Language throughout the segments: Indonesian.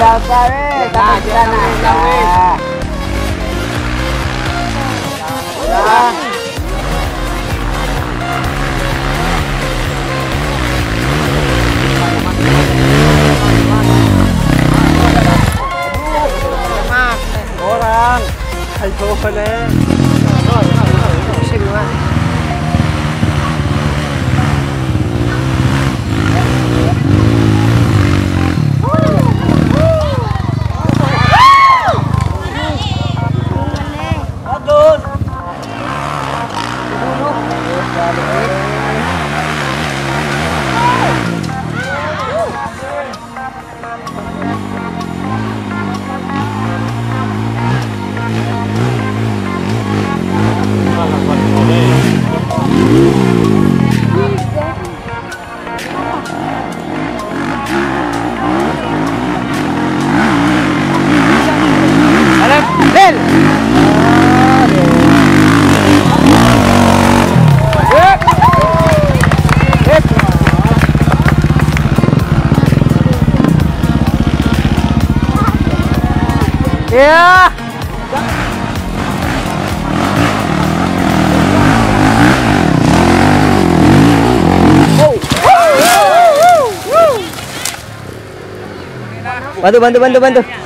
đào xa đấy ta chỉ đang này ra ra างไข่โตไปแล้ว Hep. Ya. Bantu, bantu, bantu, bantu.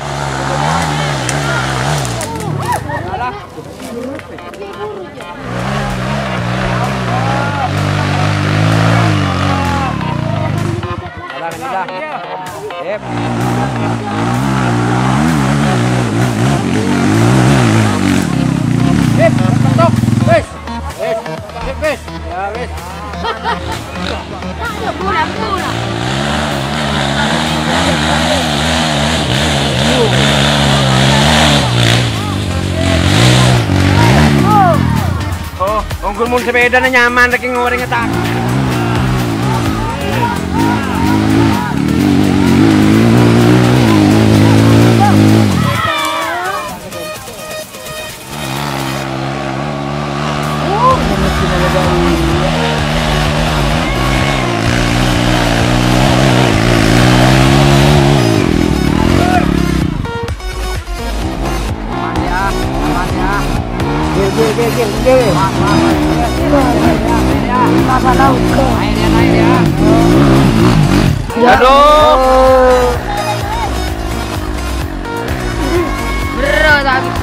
Unggul mun sepeda nyaman rek ngoreng tak. Gil, gil, gil. Aduh. Bro, tapi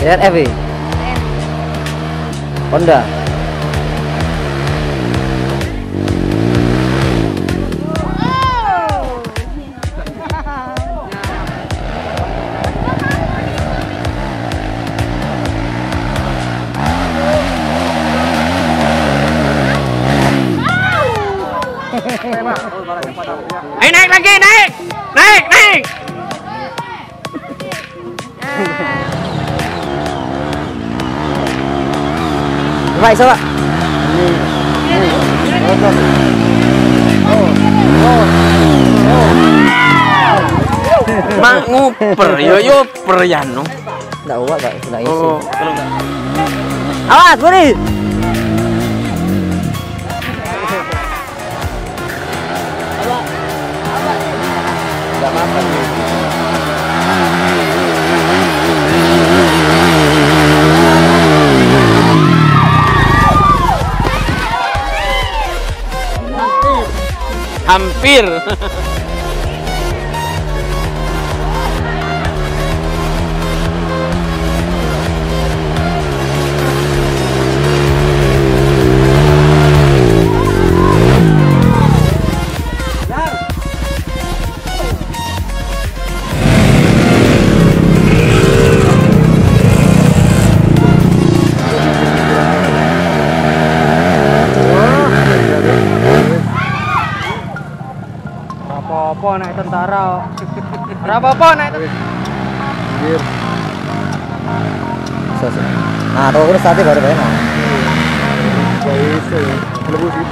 Lihat Evi. Honda. Ayo naik lagi, naik. Naik, naik. Baik, coba. Mak nguper, yo yo per ya no. Enggak. Sudah isi. Oh, kalau enggak. Awas, Budi. Hampir. Tara. Ora apa-apa nek so. Nah, tuh terus tadi baru lebu sih.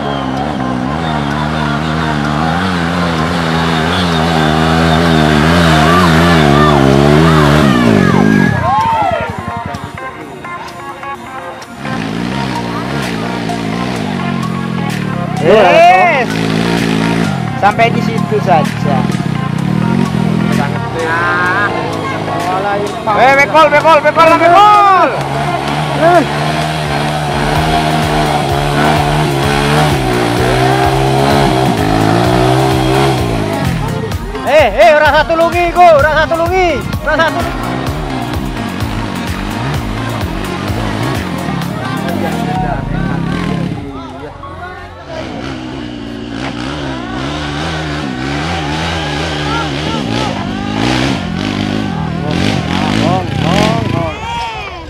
Yes. Sampai di situ saja. Eh, bekol, bekol, bekol, bekol. Eh, eh, rasa tulungi tulungi, rasa tulungi. Hong, hong. Enggak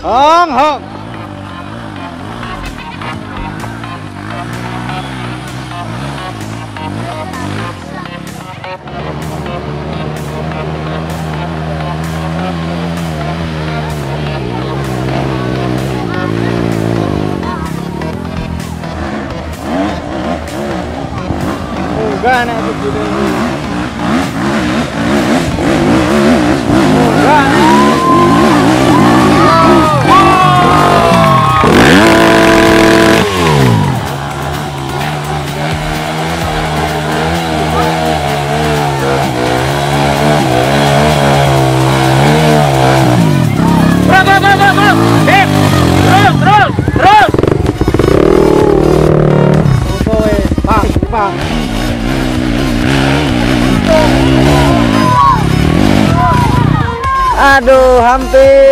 hơn hơn. Gana, Aduh, hampir.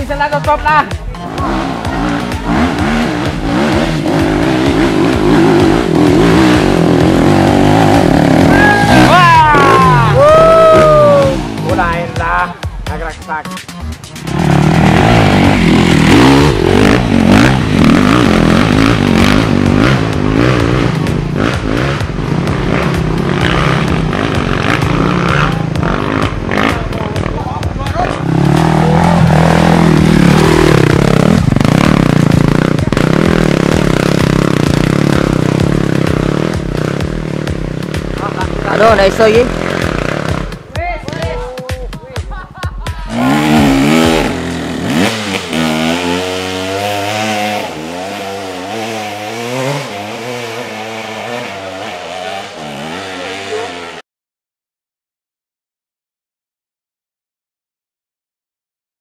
đi xe lát con cọp ra Wow Ủa này là Hạc rạc sạc 哦，你说的。